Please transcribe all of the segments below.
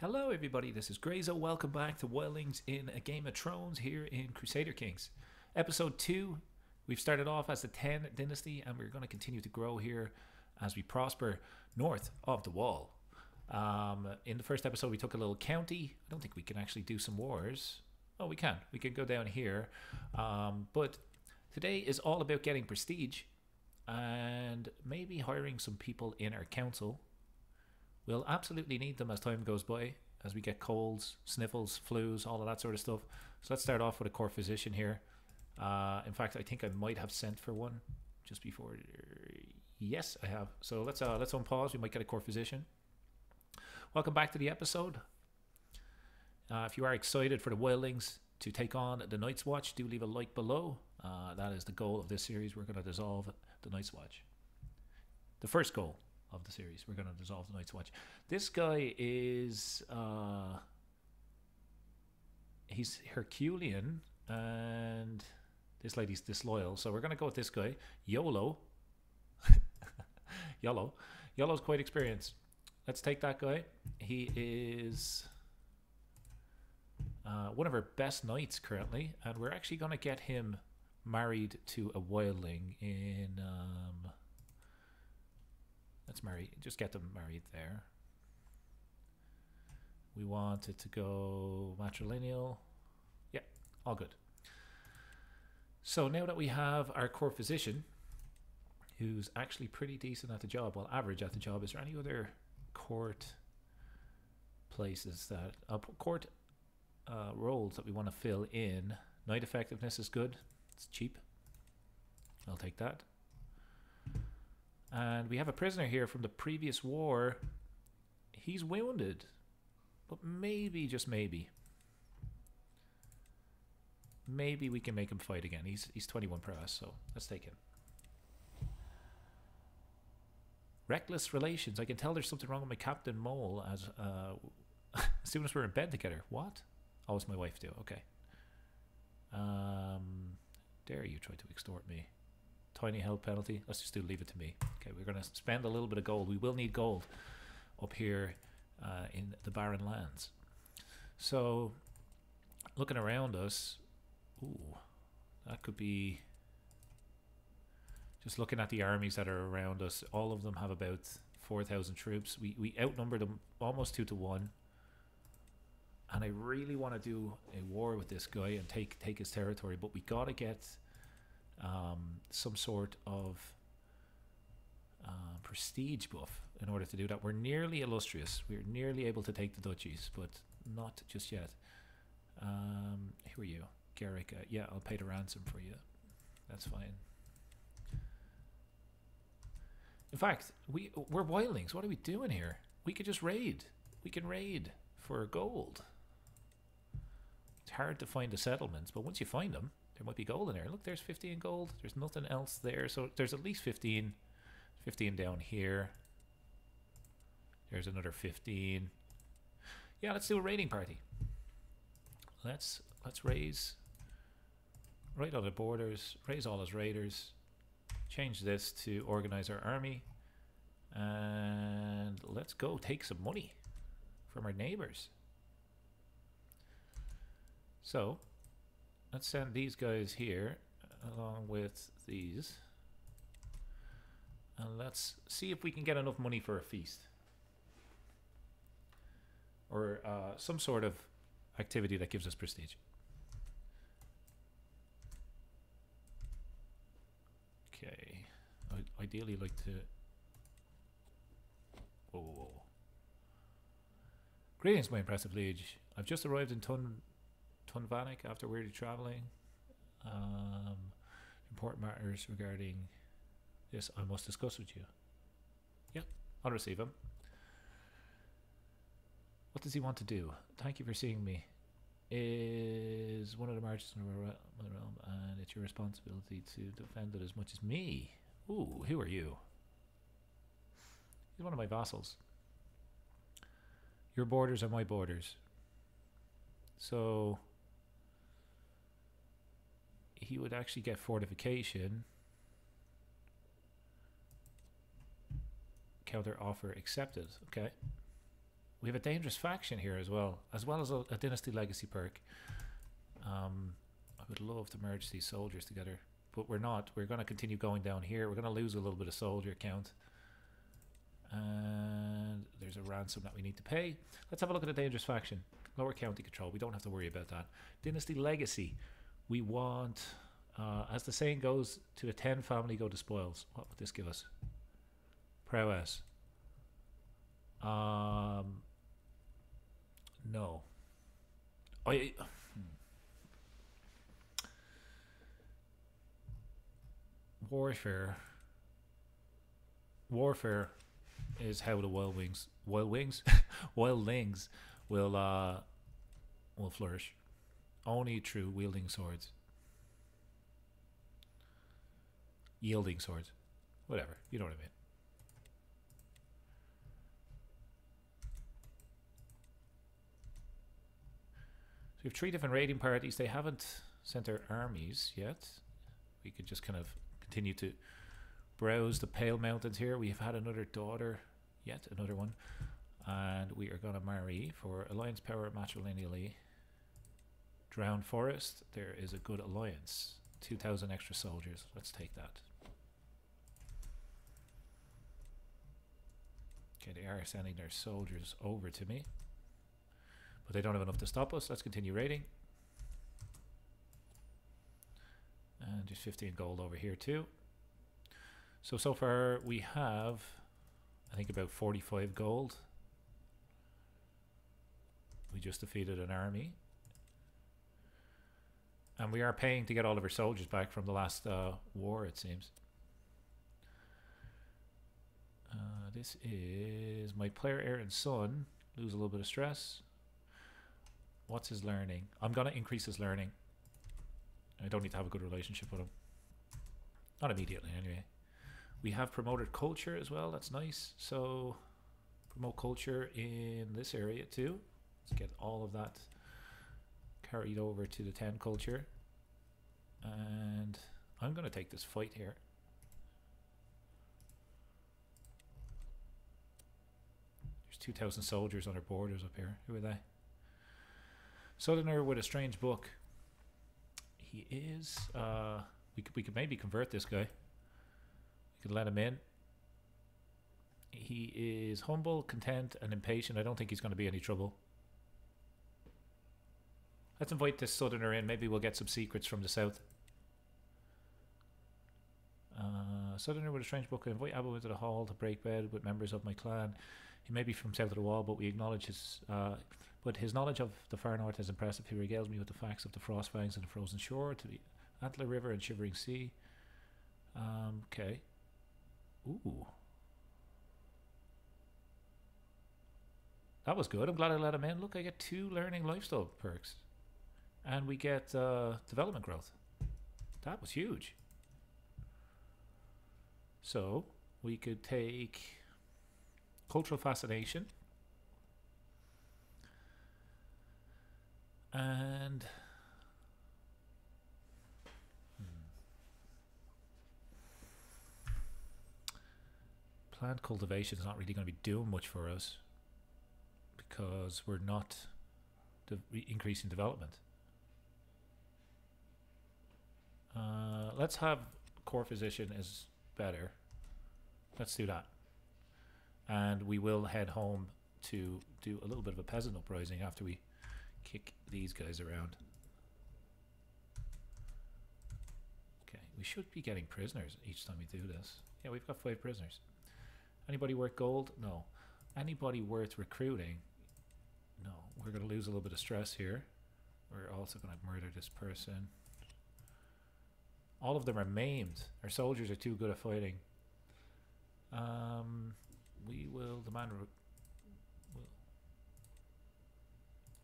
Hello, everybody. This is Grayzo. Welcome back to Wildlings in a Game of Thrones here in Crusader Kings. Episode 2. We've started off as the Thenn dynasty, and we're going to continue to grow here as we prosper north of the wall. Um, in the first episode, we took a little county. I don't think we can actually do some wars. Oh, we can. We can go down here. Um, but today is all about getting prestige and maybe hiring some people in our council. We'll absolutely need them as time goes by, as we get colds, sniffles, flus, all of that sort of stuff. So let's start off with a court physician here. Uh, in fact, I think I might have sent for one just before. Yes, I have. So let's uh, let's unpause. We might get a court physician. Welcome back to the episode. Uh, if you are excited for the Wildlings to take on the Night's Watch, do leave a like below. Uh, that is the goal of this series. We're going to dissolve the Night's Watch. The first goal of the series. We're going to dissolve the Night's Watch. This guy is uh, he's Herculean, and this lady's disloyal. So we're going to go with this guy, YOLO. YOLO. YOLO's quite experienced. Let's take that guy. He is uh, one of our best knights currently, and we're actually going to get him married to a wildling in. Um, let's marry. Just get them married there. We want it to go matrilineal. Yeah, all good. So now that we have our court physician, who's actually pretty decent at the job, well, average at the job, is there any other court places that uh, court uh, roles that we want to fill in? Knight effectiveness is good. It's cheap. I'll take that. And we have a prisoner here from the previous war. He's wounded. But maybe, just maybe. Maybe we can make him fight again. He's he's 21 prowess, so let's take him. Reckless relations. I can tell there's something wrong with my Captain Mole as uh, as soon as we're in bed together. What? Oh, it's my wife too. Okay. Um, dare you try to extort me? Tiny health penalty. Let's just do leave it to me. Okay, we're going to spend a little bit of gold. We will need gold up here uh, in the barren lands. So, looking around us, ooh, that could be. Just looking at the armies that are around us, all of them have about four thousand troops. We we outnumber them almost two to one. And I really want to do a war with this guy and take take his territory, but we gotta get um, some sort of uh, prestige buff in order to do that. We're nearly illustrious. We're nearly able to take the duchies, but not just yet. Um, who are you? Garrick. Uh, yeah, I'll pay the ransom for you. That's fine. In fact, we we're wildlings. What are we doing here? We could just raid. We can raid for gold. It's hard to find the settlements, but once you find them, there might be gold in there. Look, there's 15 gold. There's nothing else there. So there's at least 15. 15 down here. There's another 15. Yeah, let's do a raiding party. Let's let's raise right on the borders, raise all as raiders. Change this to organize our army. And let's go take some money from our neighbors. So, let's send these guys here along with these. And let's see if we can get enough money for a feast. Or uh, some sort of activity that gives us prestige. Okay. I'd ideally like to... Whoa, whoa, whoa. Greetings, my impressive liege. I've just arrived in Tun Tunvanik after weary traveling. Um, important matters regarding this I must discuss with you. Yep, I'll receive him. What does he want to do? Thank you for seeing me. Is one of the marches in my realm, and it's your responsibility to defend it as much as me. Ooh, who are you? He's one of my vassals. Your borders are my borders. So he would actually get fortification. Counter offer accepted. Okay. we have a dangerous faction here as well, as well as a, a dynasty legacy perk. Um, I would love to merge these soldiers together, but we're not. We're going to continue going down here. We're going to lose a little bit of soldier count. And there's a ransom that we need to pay. Let's have a look at the dangerous faction. Lower county control. We don't have to worry about that. Dynasty legacy. We want, uh, as the saying goes, to a Thenn family go to spoils. What would this give us? Prowess. Um, no. I. hmm. Warfare. Warfare is how the wild wings, wild wings, wildlings will uh will flourish. Only through wielding swords, yielding swords, whatever. You know what I mean. So we have three different raiding parties. They haven't sent their armies yet. We could just kind of continue to browse the Pale Mountains here. We have had another daughter, yet another one. And we are going to marry for Alliance Power matrilineally. Drowned Forest, there is a good alliance. 2,000 extra soldiers. Let's take that. Okay, they are sending their soldiers over to me. But they don't have enough to stop us. Let's continue raiding. And just 15 gold over here too. So, so far we have, I think about 45 gold. We just defeated an army. And we are paying to get all of our soldiers back from the last uh, war, it seems. Uh, this is my player Aaron's son. Lose a little bit of stress. What's his learning? I'm going to increase his learning. I don't need to have a good relationship with him. Not immediately, anyway. We have promoted culture as well. That's nice. So, promote culture in this area too. Let's get all of that carried over to the Thenn culture. And I'm going to take this fight here. There's 2,000 soldiers on our borders up here. Who are they? Southerner with a strange book. He is. Uh, we could we could maybe convert this guy. We could let him in. He is humble, content, and impatient. I don't think he's going to be any trouble. Let's invite this southerner in. Maybe we'll get some secrets from the south. Uh, southerner with a strange book. I invite Abel into the hall to break bread with members of my clan. He may be from south of the wall, but we acknowledge his. Uh, but his knowledge of the far north is impressive. He regales me with the facts of the Frostfangs and the frozen shore, to the Antler River and Shivering Sea. Um, okay. Ooh. That was good. I'm glad I let him in. Look, I get two learning lifestyle perks. And we get uh, development growth. That was huge. So, we could take cultural fascination. And hmm. plant cultivation is not really going to be doing much for us because we're not de- increasing development. Uh, let's have court physician is better. Let's do that. And we will head home to do a little bit of a peasant uprising after we kick these guys around. Okay, we should be getting prisoners each time we do this. Yeah, we've got five prisoners. Anybody worth gold? No. Anybody worth recruiting? No. We're going to lose a little bit of stress here. We're also going to murder this person. All of them are maimed. Our soldiers are too good at fighting. Um, we will demand. We'll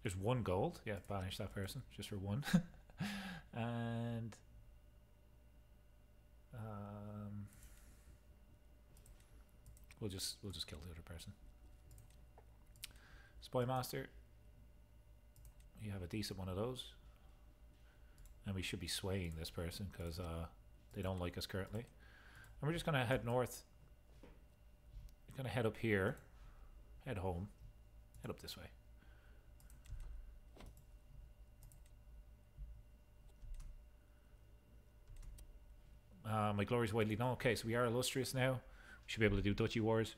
There's one gold. Yeah, banish that person just for one. and um, we'll just we'll just kill the other person. Spy master. You have a decent one of those and we should be swaying this person because uh, they don't like us currently. And we're just going to head north. We're going to head up here, head home, Head up this way. Uh, my is widely known. Okay, so we are illustrious now. We should be able to do Duchy Wars.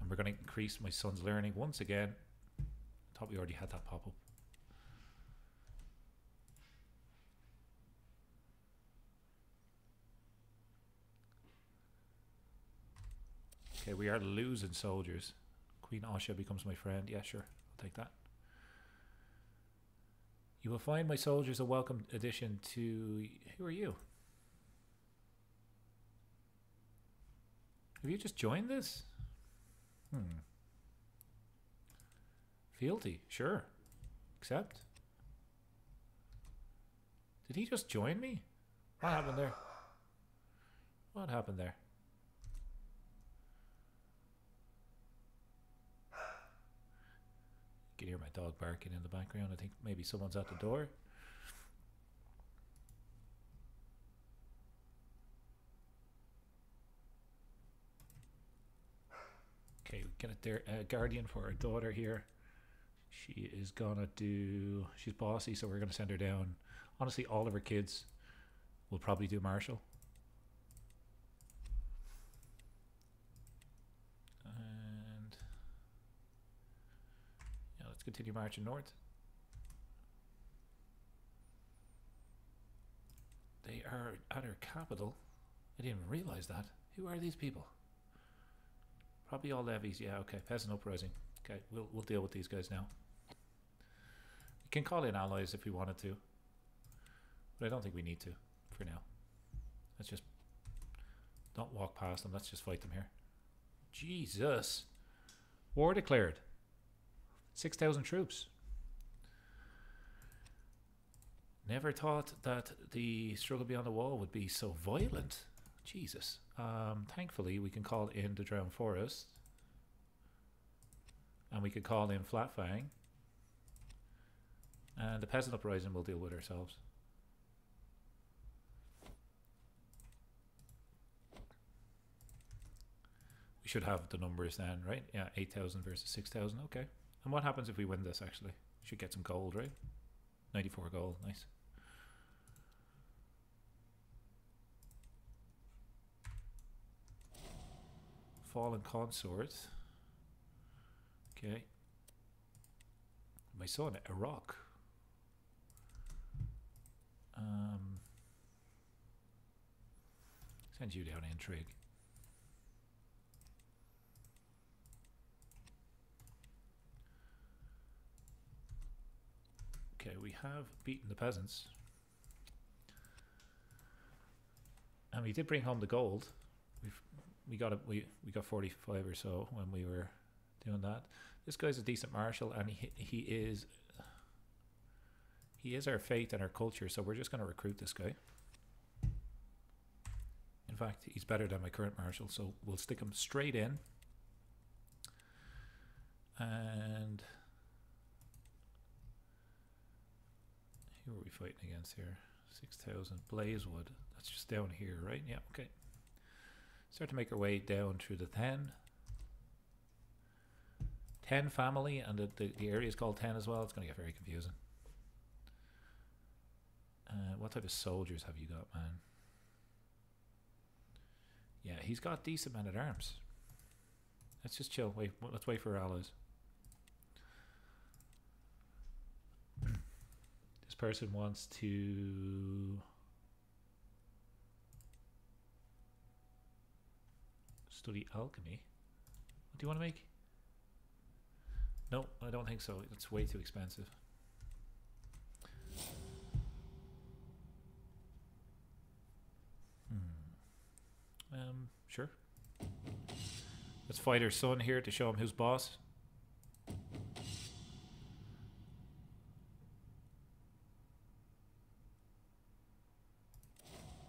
And we're going to increase my son's learning once again. I thought we already had that pop up. Okay, we are losing soldiers. Queen Asha becomes my friend. Yeah, sure. I'll take that. You will find my soldiers a welcome addition to. Who are you? Have you just joined this? Hmm. Fealty, sure. Accept. Did he just join me? What happened there? What happened there? Can hear my dog barking in the background. I think maybe someone's at the door. Okay, we get a der- uh, guardian for our daughter here. She is gonna do. She's bossy, so we're gonna send her down. Honestly, all of her kids will probably do martial. And yeah, let's continue marching north. They are at our capital. I didn't realize that. Who are these people? Probably all levies. Yeah, okay. Peasant uprising. Okay, we'll we'll deal with these guys now. We can call in allies if we wanted to, but I don't think we need to for now. Let's just don't walk past them. Let's just fight them here. Jesus, war declared. Six thousand troops. Never thought that the struggle beyond the wall would be so violent. Jesus. Um, thankfully, we can call in the Drowned Forest. And we could call in Flatfang. And the Peasant Uprising we'll deal with ourselves. We should have the numbers then, right? Yeah, 8,000 versus 6,000. Okay. And what happens if we win this, actually? Should get some gold, right? 94 gold. Nice. Fallen Consort. Okay. My son, Iraq. Um, send you down intrigue. Okay, we have beaten the peasants. And we did bring home the gold. We've we got a, we we got 45 or so when we were doing that. This guy's a decent marshal and he he is he is our faith and our culture, so we're just going to recruit this guy. In fact, he's better than my current marshal, so we'll stick him straight in. And who are we fighting against here? 6,000 Blazewood. That's just down here, right? Yeah, okay. Start to make our way down through the Thenn. Thenn family, and the, the, the area is called Thenn as well. It's going to get very confusing. Uh, what type of soldiers have you got, man? Yeah, he's got decent men at arms. Let's just chill. Wait, let's wait for our allies. Person wants to study alchemy. What do you want to make? No, I don't think so. It's way too expensive. Hmm. Um, sure. Let's fight our son here to show him who's boss.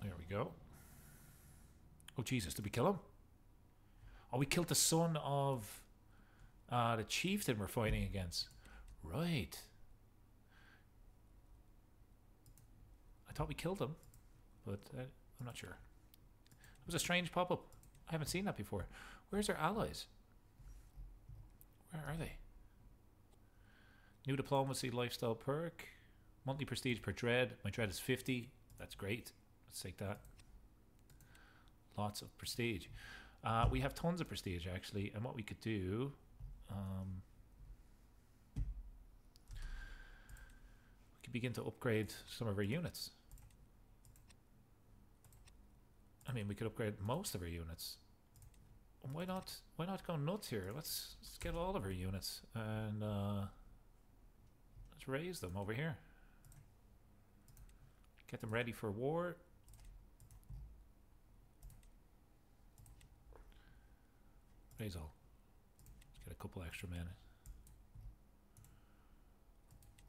There we go. Oh Jesus, did we kill him? Oh, we killed the son of uh, the chieftain we're fighting against. Right. I thought we killed him, but uh, I'm not sure. It was a strange pop-up. I haven't seen that before. Where's our allies? Where are they? New diplomacy lifestyle perk. Monthly prestige per dread. My dread is 50. That's great. Let's take that. Lots of prestige. Uh, we have tons of prestige actually, and what we could do. Um, we could begin to upgrade some of our units. I mean, we could upgrade most of our units. Why not? Why not go nuts here? Let's, let's get all of our units and uh, let's raise them over here. Get them ready for war. All. Let's get a couple extra men.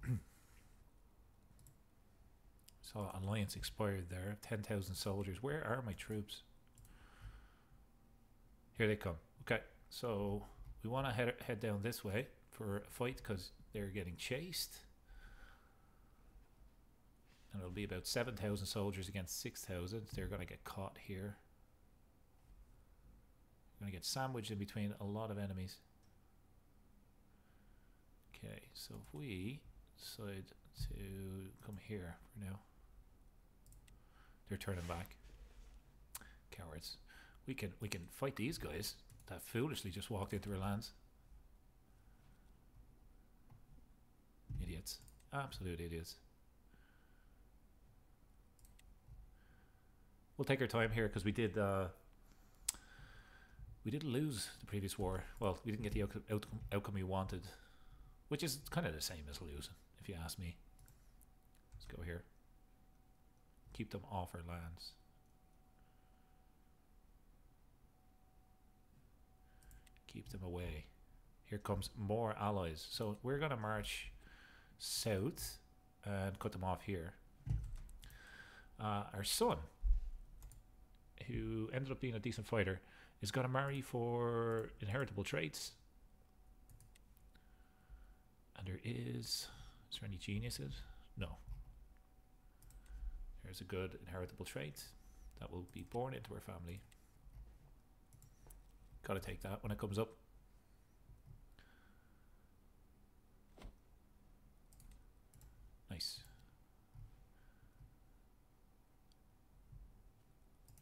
So alliance expired there. Ten thousand soldiers. Where are my troops? Here they come. Okay, so we want to head head down this way for a fight because they're getting chased, and it'll be about seven thousand soldiers against six thousand. They're going to get caught here. Going to get sandwiched in between a lot of enemies. Okay, so if we decide to come here for now. They're turning back. Cowards. We can we can fight these guys that foolishly just walked into our lands. Idiots. Absolute idiots. We'll take our time here because we did uh, we didn't lose the previous war. Well, we didn't get the outcome, outcome, we wanted, which is kind of the same as losing, if you ask me. Let's go here keep them off our lands. Keep them away. Here comes more allies. So we're going to march south and cut them off here. Uh, our son, who ended up being a decent fighter, is going to marry for inheritable traits. And there is. Is there any geniuses? No. There's a good inheritable trait that will be born into her family. Gotta take that when it comes up. Nice.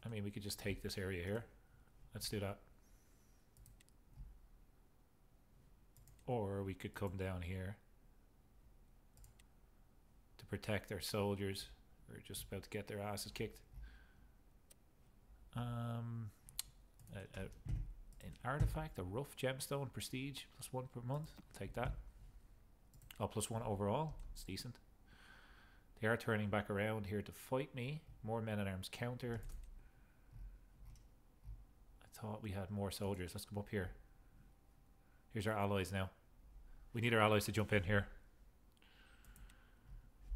I mean, we could just take this area here. Let's do that. Or we could come down here to protect our soldiers. We're just about to get their asses kicked. Um, a, a, an artifact, a rough gemstone, prestige, plus one per month. I'll take that. Oh, plus one overall. It's decent. They are turning back around here to fight me. More men at arms counter. Thought we had more soldiers. Let's come up here. Here's our allies now. We need our allies to jump in here.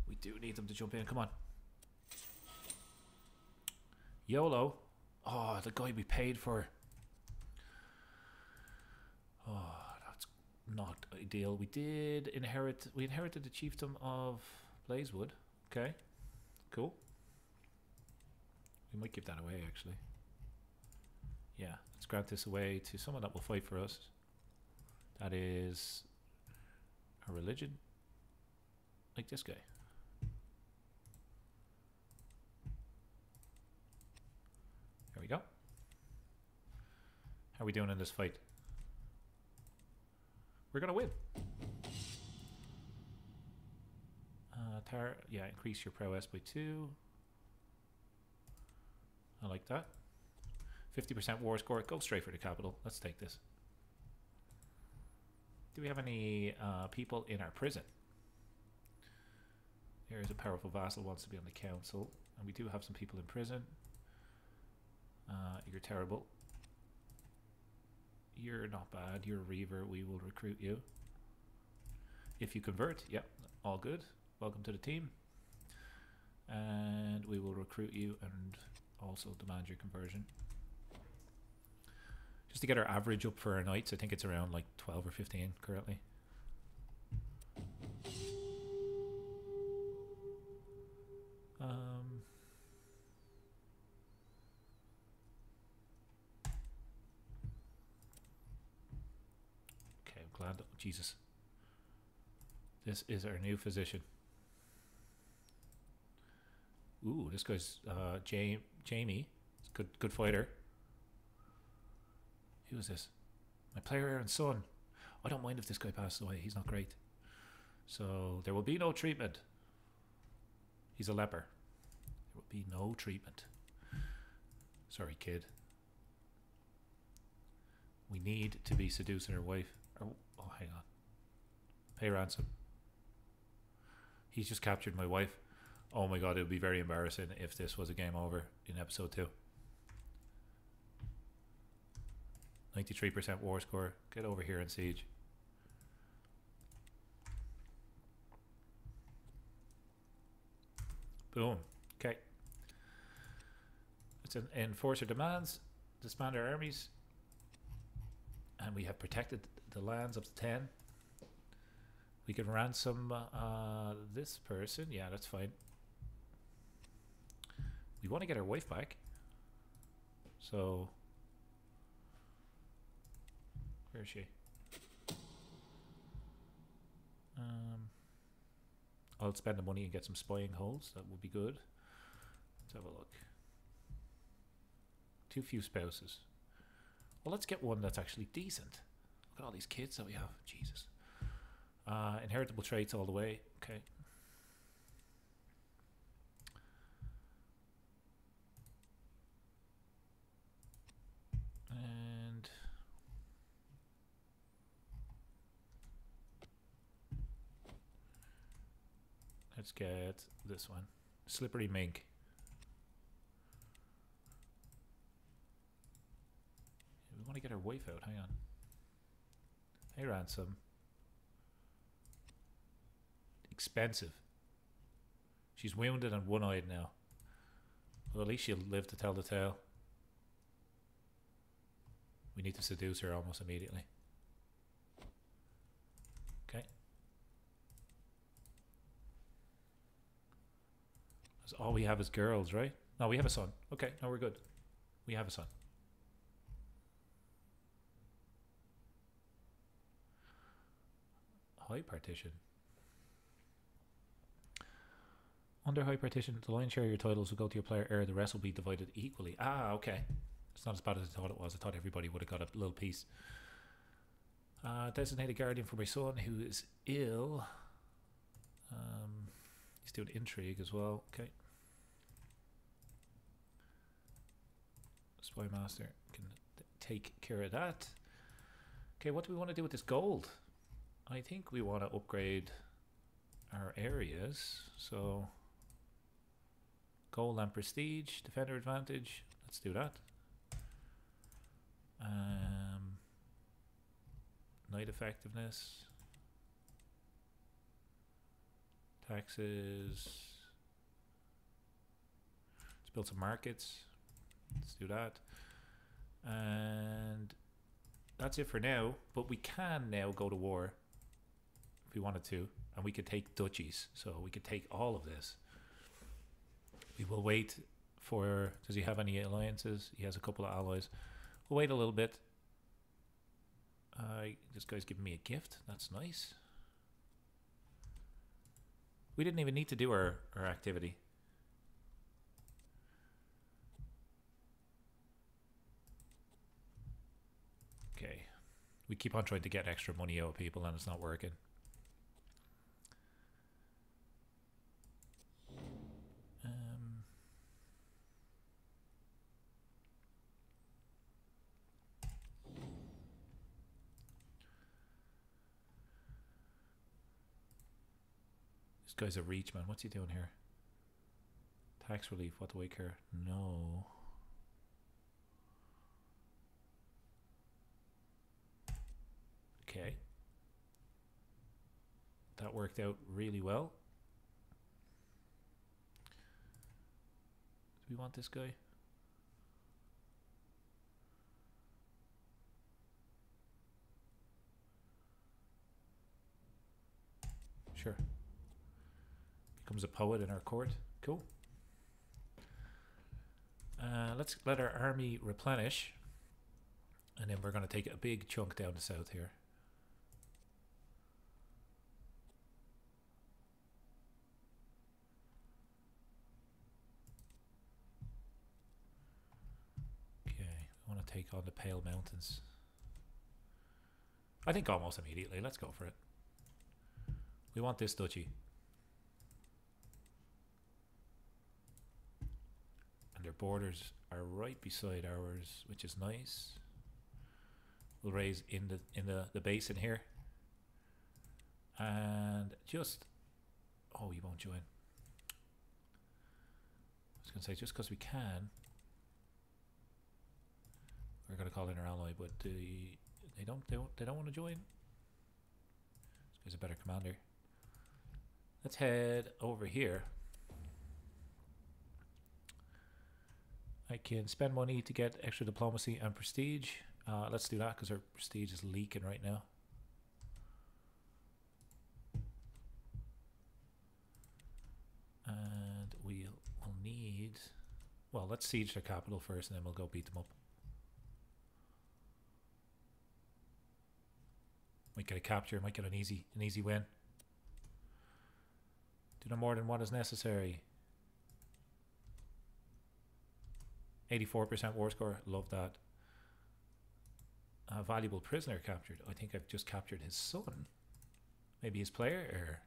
We do need them to jump in. Come on. YOLO. Oh, the guy we paid for. Oh, that's not ideal. We did inherit. We inherited the chiefdom of Blazewood. Okay, cool. We might give that away, actually. Yeah, let's grant this away to someone that will fight for us. That is a religion, like this guy. There we go. How are we doing in this fight? We're gonna win. Uh, tar yeah, increase your prowess by two. I like that. 50% war score. Go straight for the capital. Let's take this. Do we have any uh, people in our prison? Here's a powerful vassal wants to be on the council. And we do have some people in prison. Uh, you're terrible. You're not bad. You're a Reaver. We will recruit you. If you convert, yep, all good. Welcome to the team. And we will recruit you and also demand your conversion. Just to get our average up for our knights. I think it's around like 12 or 15 currently. Um, glad Jesus. This is our new physician. Ooh, this guy's uh, Jamie. Jamie, good, good fighter. Who is this? My player and son. I don't mind if this guy passes away. He's not great. So there will be no treatment. He's a leper. There will be no treatment. Sorry, kid. We need to be seducing her wife. Oh, oh, hang on. Pay ransom. He's just captured my wife. Oh my god, it would be very embarrassing if this was a game over in episode 2. 93% war score. Get over here and siege. Boom. Okay. It's an enforcer demands. Disband our armies. And we have protected the lands up to Thenn. We can ransom uh, this person. Yeah, that's fine. We want to get our wife back. So. Where is she? Um, I'll spend the money and get some spying holes. That would be good. Let's have a look. Too few spouses. Well, let's get one that's actually decent. Look at all these kids that we have. Jesus. Uh, inheritable traits all the way. Okay. Let's get this one. Slippery mink. We want to get our wife out. Hang on. Hey, ransom. Expensive. She's wounded and one eyed now. Well, at least she'll live to tell the tale. We need to seduce her almost immediately. Okay. All we have is girls, right? No, we have a son. Okay, now we're good. We have a son. High partition. Under high partition, the lion's share of your titles will go to your player heir. The rest will be divided equally. Ah, okay. It's not as bad as I thought it was. I thought everybody would have got a little piece. Uh, designated guardian for my son who is ill. Um, he's doing intrigue as well. Okay. Spy master can take care of that. Okay, what do we want to do with this gold? I think we want to upgrade our areas. So gold and prestige, defender advantage. Let's do that. Um, knight effectiveness, taxes. Let's build some markets. Let's do that. And that's it for now. But we can now go to war if we wanted to, and we could take duchies. So we could take all of this. We will wait for. Does he have any alliances? He has a couple of allies. We'll wait a little bit. Uh, this guy's giving me a gift. That's nice. We didn't even need to do our, our activity. Okay. We keep on trying to get extra money out of people and it's not working. Um, this guy's a reach man. What's he doing here? Tax relief. What do I care? No. Okay. That worked out really well. Do we want this guy? Sure. Becomes a poet in our court. Cool. Uh, let's let our army replenish. And then we're going to take a big chunk down the south here. Take on the Pale Mountains? I think almost immediately. Let's go for it. We want this duchy. And their borders are right beside ours, which is nice. We'll raise in the in the, the basin here. And just oh you won't join. I was gonna say just because we can we're gonna call in our ally, but the they don't they don't they don't want to join. There's a better commander. Let's head over here. I can spend money to get extra diplomacy and prestige. Uh, let's do that because our prestige is leaking right now. And we'll, we'll need... Well, let's siege their capital first and then we'll go beat them up. Might get a capture, might get an easy an easy win. Do no more than what is necessary. 84% war score, love that. A valuable prisoner captured. I think I've just captured his son. Maybe his player or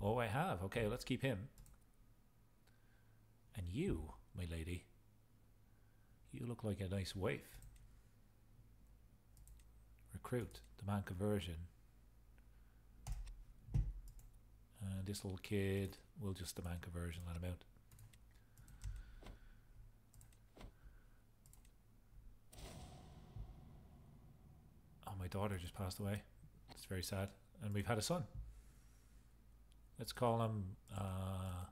Oh I have. Okay, let's keep him. And you, my lady. You look like a nice wife. Recruit, demand conversion. And this little kid will just demand conversion, let him out. Oh, my daughter just passed away. It's very sad. And we've had a son. Let's call him uh.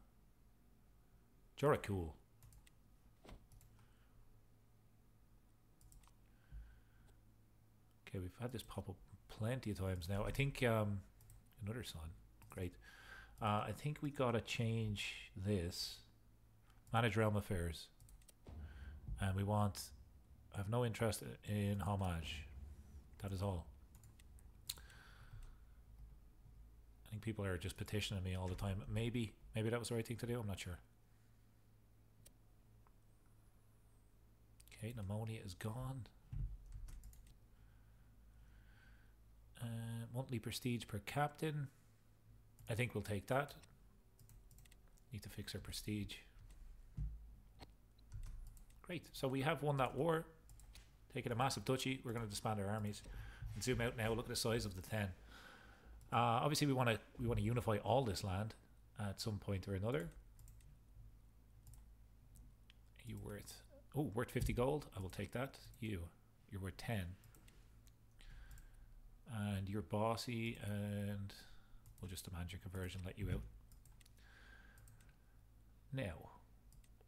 Okay, we've had this pop up plenty of times now. I think um, another son. Great. Uh, I think we gotta change this. Manage realm affairs, and we want. I have no interest in homage. That is all. I think people are just petitioning me all the time. Maybe, maybe that was the right thing to do. I'm not sure. Okay, pneumonia is gone. Uh, monthly prestige per captain. I think we'll take that. Need to fix our prestige. Great. So we have won that war. Taking a massive duchy. We're going to disband our armies and zoom out now. Look at the size of the Thenn. Uh, obviously, we want to we want to unify all this land at some point or another. You worth oh worth fifty gold. I will take that. You you're worth ten. And you're bossy, and we'll just demand your conversion, let you out. Now,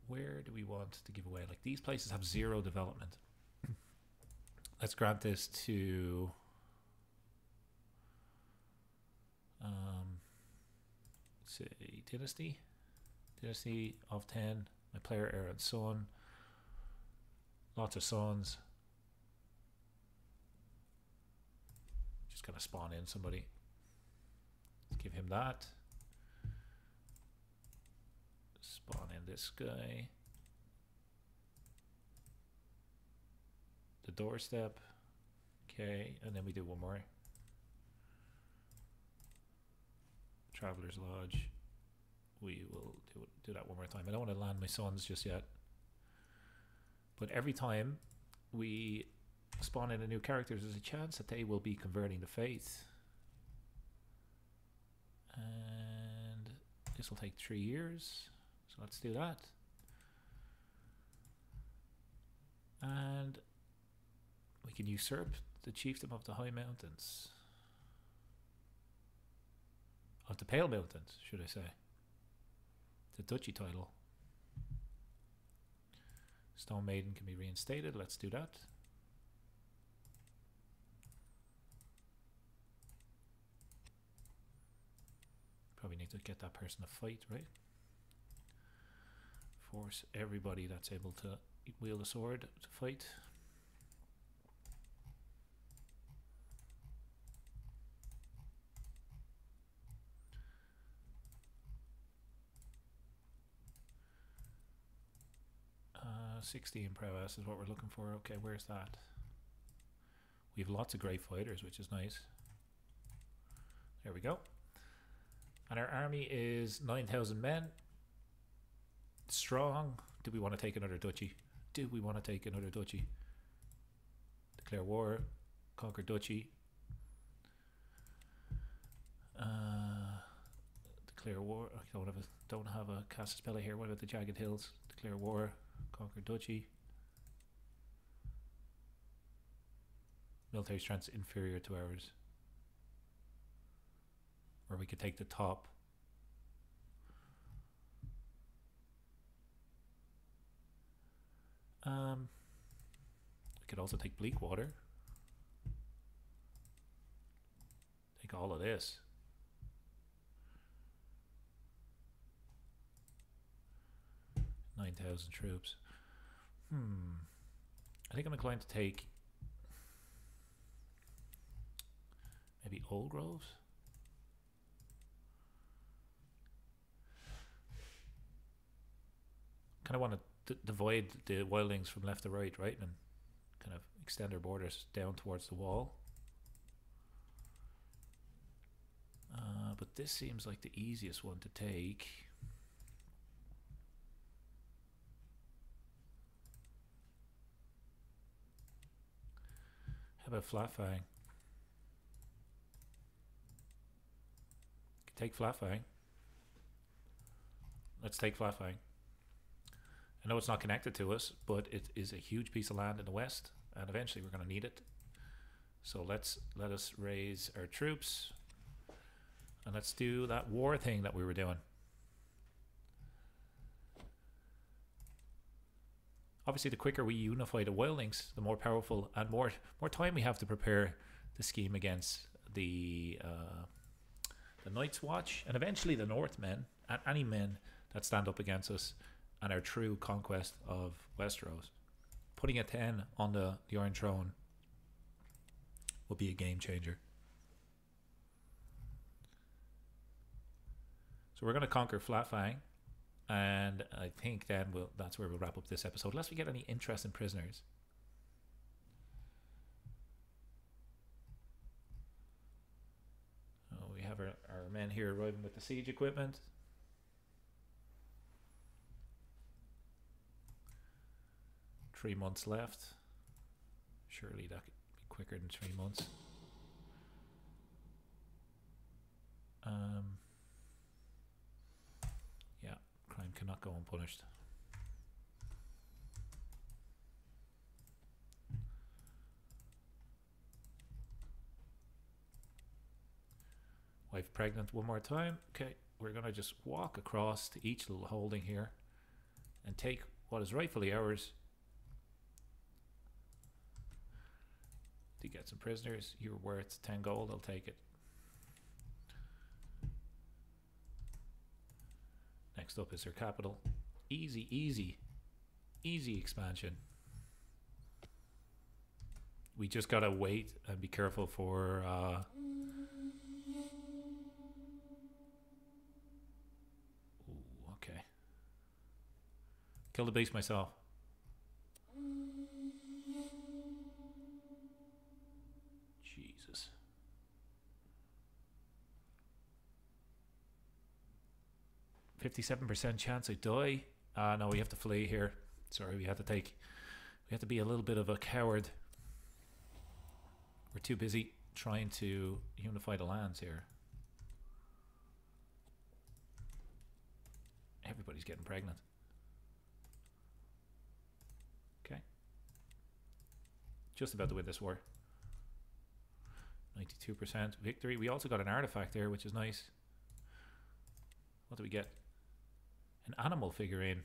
where do we want to give away? Like these places have zero development. Let's grant this to um, say dynasty, dynasty of Thenn. My player Aaron's son. Lots of sons. Just gonna spawn in somebody. Let's give him that. Spawn in this guy. The doorstep. Okay, and then we do one more. Traveler's Lodge. We will do, do that one more time. I don't want to land my sons just yet. But every time we spawn in a new character, there's a chance that they will be converting to faith. And this will take three years. So let's do that. And we can usurp the chiefdom of the High Mountains. Of the Pale Mountains, should I say. The duchy title. Stone Maiden can be reinstated. Let's do that. Probably need to get that person to fight, right? Force everybody that's able to wield a sword to fight. Uh, 16 prowess is what we're looking for. Okay, where's that? We have lots of great fighters, which is nice. There we go. And our army is 9,000 men. Strong. Do we want to take another duchy? Do we want to take another duchy? Declare war. Conquer duchy. Uh, declare war. I don't have a, don't have a casus belli here. What about the Jagged Hills? Declare war. Conquer duchy. Military strength inferior to ours. Or we could take the top. Um, we could also take Bleakwater. Take all of this. Nine thousand troops. Hmm. I think I'm inclined to take maybe Old Groves. Kind of want to d- divide the wildlings from left to right, right, and kind of extend our borders down towards the wall. Uh, but this seems like the easiest one to take. How about Flatfang? Take Flatfang. Let's take Flatfang. I know it's not connected to us, but it is a huge piece of land in the west, and eventually we're going to need it. So let's let us raise our troops, and let's do that war thing that we were doing. Obviously, the quicker we unify the wildlings, the more powerful and more more time we have to prepare the scheme against the uh, the Night's Watch, and eventually the Northmen and any men that stand up against us and our true conquest of Westeros. Putting a Thenn on the, the Iron Throne will be a game changer. So we're going to conquer Flatfang, and I think then we'll, that's where we'll wrap up this episode, unless we get any interesting prisoners. Oh, we have our, our men here arriving with the siege equipment. Three months left. Surely that could be quicker than three months. Um, yeah, crime cannot go unpunished. Wife pregnant one more time. Okay, we're gonna just walk across to each little holding here and take what is rightfully ours. To get some prisoners, you're worth 10 gold, I'll take it. Next up is her capital. Easy, easy, easy expansion. We just gotta wait and be careful for uh, okay. Kill the beast myself. 57% chance I die. Ah, uh, no, we have to flee here. Sorry, we have to take. We have to be a little bit of a coward. We're too busy trying to unify the lands here. Everybody's getting pregnant. Okay. Just about to win this war. 92% victory. We also got an artifact there, which is nice. What do we get? An animal figurine.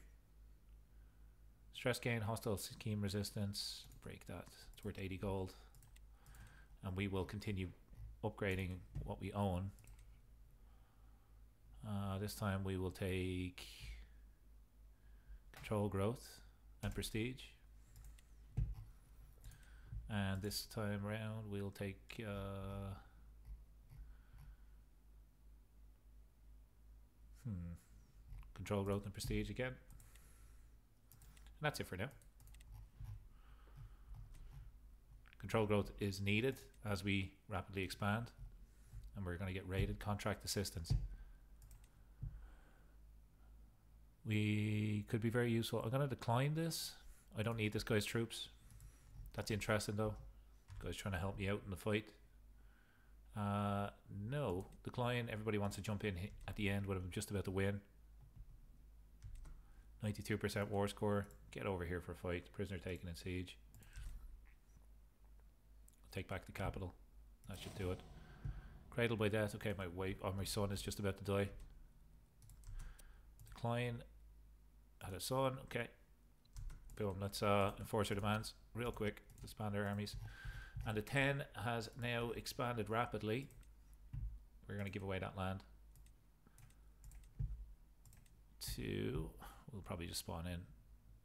Stress gain, hostile scheme resistance. Break that. It's worth 80 gold. And we will continue upgrading what we own. Uh, this time we will take control growth and prestige. And this time around we'll take uh, hmm, control growth and prestige again. And that's it for now. Control growth is needed as we rapidly expand and we're going to get rated contract assistance. We could be very useful. I'm going to decline this. I don't need this guy's troops. That's interesting though. Guy's trying to help me out in the fight. Uh, no, decline. Everybody wants to jump in at the end when I'm just about to win. 92% war score. Get over here for a fight. Prisoner taken in siege. Take back the capital. That should do it. Cradled by death. Okay, my wife or my son is just about to die. Decline. Had a son. Okay. Boom. Let's uh, enforce our demands real quick. Disband our armies. And the Thenn has now expanded rapidly. We're going to give away that land to. We'll probably just spawn in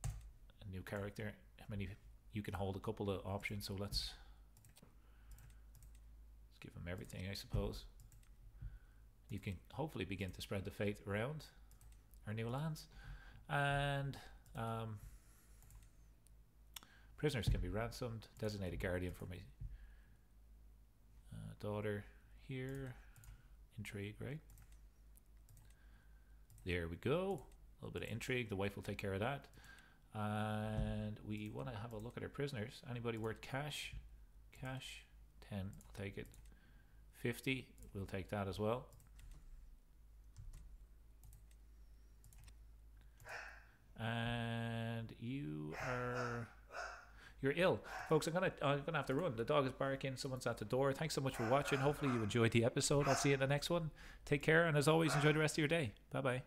a new character. How many? You can hold a couple of options, so let's let's give him everything, I suppose. You can hopefully begin to spread the faith around our new lands, and um, prisoners can be ransomed. Designated guardian for my uh, daughter here. Intrigue, right? There we go. A little bit of intrigue. The wife will take care of that. And we want to have a look at our prisoners. Anybody worth cash? Cash. 10. I'll take it. 50. We'll take that as well. And you are you're ill, folks. I'm gonna I'm gonna have to run. The dog is barking. Someone's at the door. Thanks so much for watching. Hopefully you enjoyed the episode. I'll see you in the next one. Take care, and as always, enjoy the rest of your day. Bye bye.